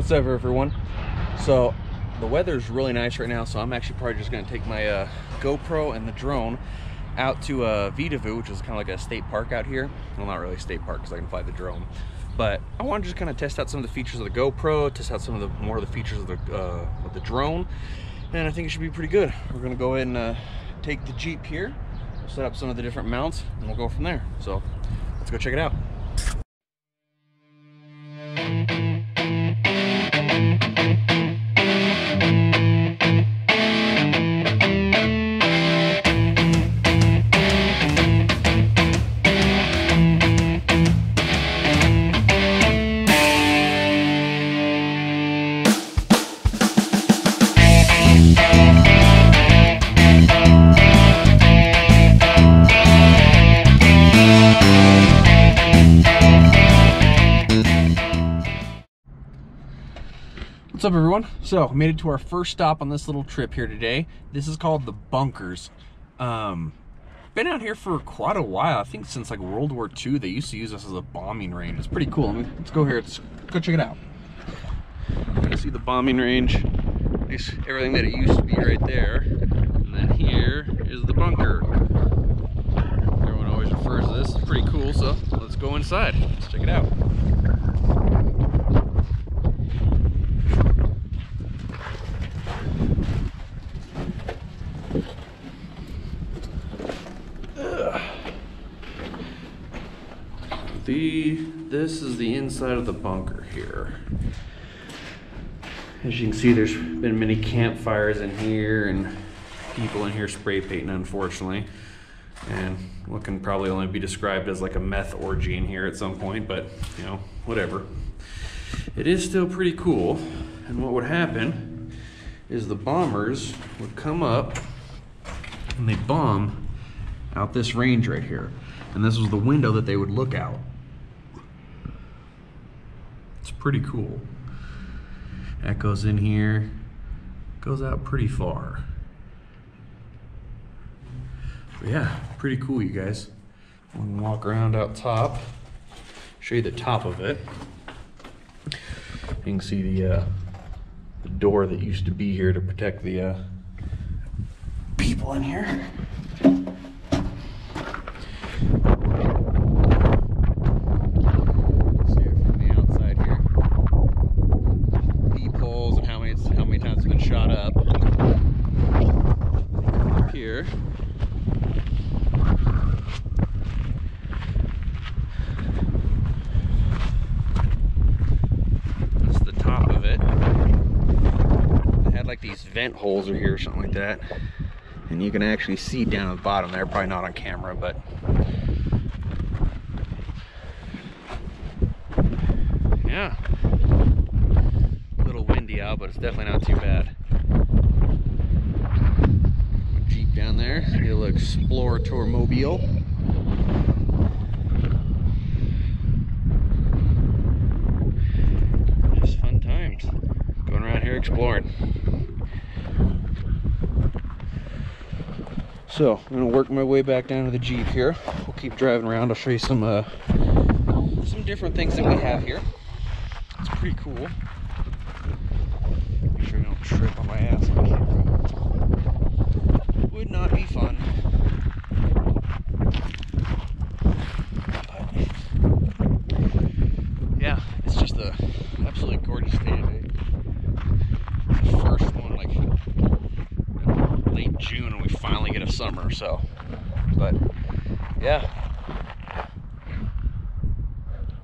What's up, everyone? So, the weather's really nice right now, so I'm actually probably just gonna take my uh, GoPro and the drone out to uh, Vedauwoo, which is kind of like a state park out here. Well, not really a state park because I can fly the drone, but I want to just kind of test out some of the features of the GoPro, test out some of the more of the features of the uh, of the drone, and I think it should be pretty good. We're gonna go ahead and uh, take the Jeep here, set up some of the different mounts, and we'll go from there. So, let's go check it out. So, we made it to our first stop on this little trip here today. This is called the Bunkers. Um, been out here for quite a while. I think since like World War II, they used to use this as a bombing range. It's pretty cool. Let's go here. Let's go check it out. You can see the bombing range. It's everything that it used to be right there. And then here is the bunker. Everyone always refers to this. It's pretty cool, so let's go inside. Let's check it out. The this is the inside of the bunker here. As you can see, there's been many campfires in here and people in here spray painting, unfortunately. And what can probably only be described as like a meth orgy in here at some point, but you know, whatever. It is still pretty cool. And what would happen is the bombers would come up and they bomb out this range right here. And this was the window that they would look out. It's pretty cool. That goes in here, goes out pretty far. But yeah, pretty cool, you guys. We can walk around out top, show you the top of it. You can see the, uh, the door that used to be here to protect the uh, people in here. See it from the outside here. Peepholes and how many it's, how many times it's been shot up. Up here. That's the top of it. They had like these vent holes are here or something like that. And you can actually see down at the bottom there, probably not on camera, but yeah. A little windy out, but it's definitely not too bad. Jeep down there, little Explorator mobile. Just fun times. Going around here exploring. So I'm gonna work my way back down to the Jeep here. We'll keep driving around. I'll show you some uh, some different things that we have here. It's pretty cool. Make sure you don't trip on my ass. Would not be fun. But yeah, it's just a absolutely gorgeous day today. It's the first one like late June and we finally get a summer, so but yeah.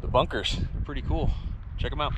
The bunkers, pretty cool. Check them out.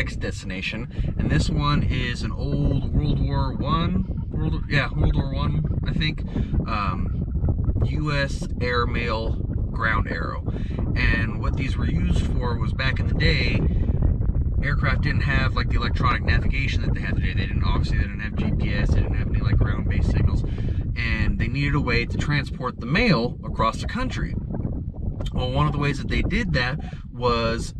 Next destination, and this one is an old World War One, World yeah World War One I think, um, U.S. airmail ground arrow, and what these were used for was back in the day. Aircraft didn't have like the electronic navigation that they have today. They didn't obviously they didn't have GPS. They didn't have any like ground-based signals, and they needed a way to transport the mail across the country. Well, one of the ways that they did that was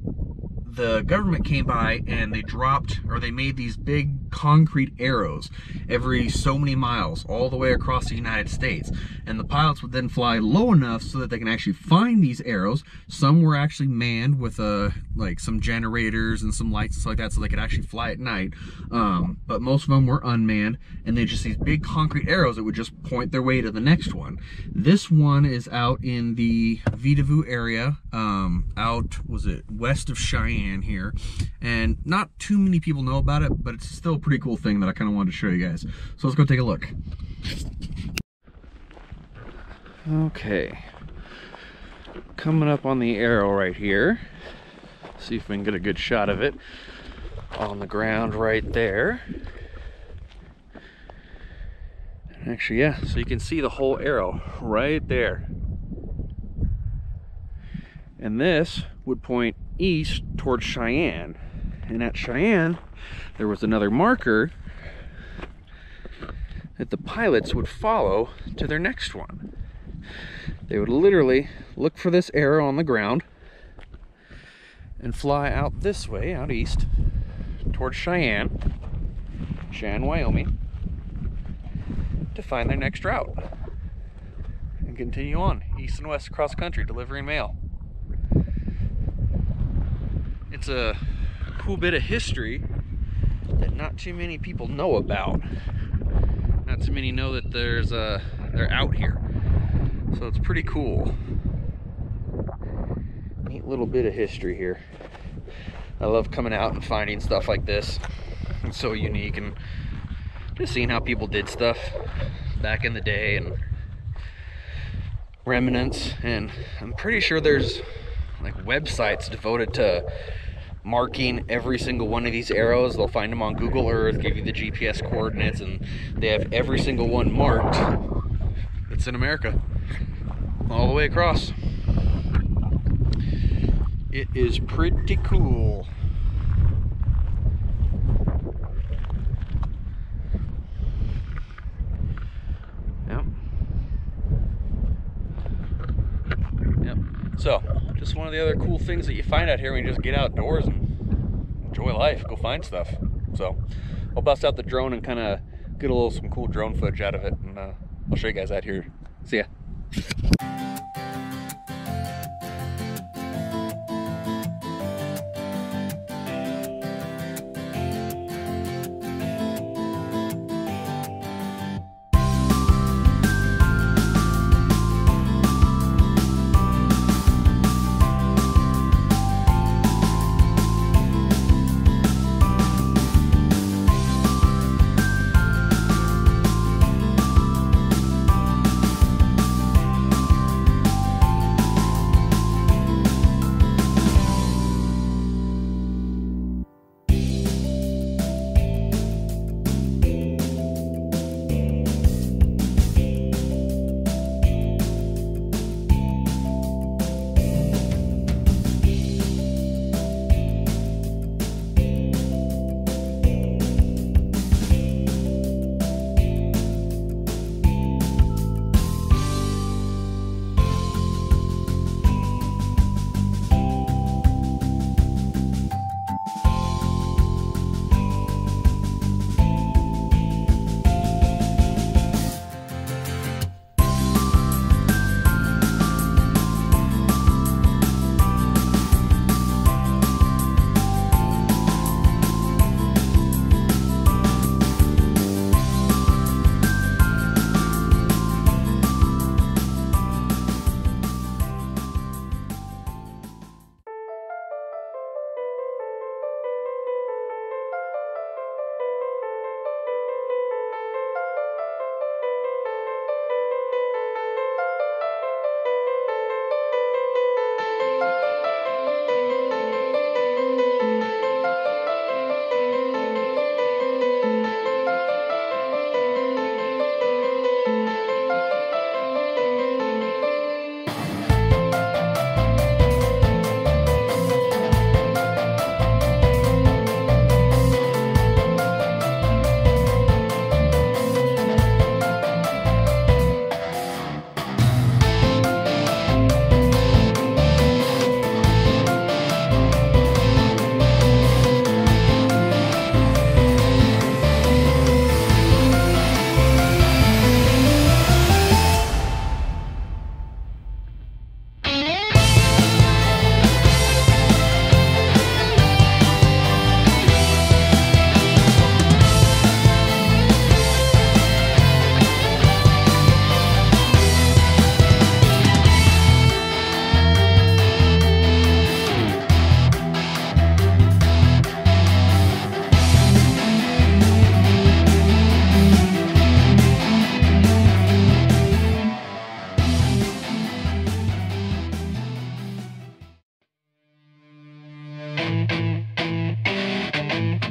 the government came by and they dropped or they made these big concrete arrows every so many miles all the way across the United States. And the pilots would then fly low enough so that they can actually find these arrows. Some were actually manned with uh, like some generators and some lights and stuff like that so they could actually fly at night. Um, but most of them were unmanned and they just these big concrete arrows that would just point their way to the next one. This one is out in the Vedauwoo area, um, out, was it west of Cheyenne? here. And not too many people know about it, but it's still pretty cool thing that I kind of wanted to show you guys. So let's go take a look. Okay. Coming up on the arrow right here. See if we can get a good shot of it on the ground right there. Actually, yeah, so you can see the whole arrow right there. And this would point east towards Cheyenne. And at Cheyenne, there was another marker that the pilots would follow to their next one. They would literally look for this arrow on the ground and fly out this way, out east, towards Cheyenne, Cheyenne, Wyoming, to find their next route and continue on east and west across country delivering mail it's a cool bit of history that not too many people know about. Not too many know that there's a they're out here. So it's pretty cool. Neat little bit of history here. I love coming out and finding stuff like this. It's so unique and just seeing how people did stuff back in the day and remnants and I'm pretty sure there's like websites devoted to marking every single one of these arrows. They'll find them on Google Earth, give you the GPS coordinates, and they have every single one marked. It's in America, all the way across. It is pretty cool. So, just one of the other cool things that you find out here when you just get outdoors and enjoy life, go find stuff. So I'll bust out the drone and kind of get a little some cool drone footage out of it, and uh, I'll show you guys that here. See ya. Thank you.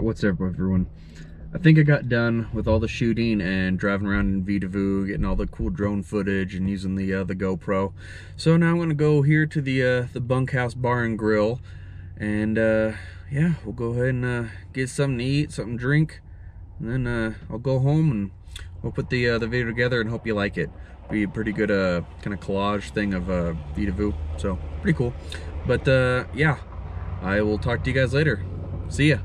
What's up everyone? I think I got done with all the shooting and driving around in Vedauwoo, getting all the cool drone footage and using the uh, the GoPro. So now I'm gonna go here to the uh, the bunkhouse bar and grill, and uh, yeah, we'll go ahead and uh, get something to eat, something to drink, and then uh, I'll go home and we'll put the uh, the video together and hope you like it. Be a pretty good kind of collage thing of uh, Vedauwoo, so pretty cool. But yeah, I will talk to you guys later. See ya.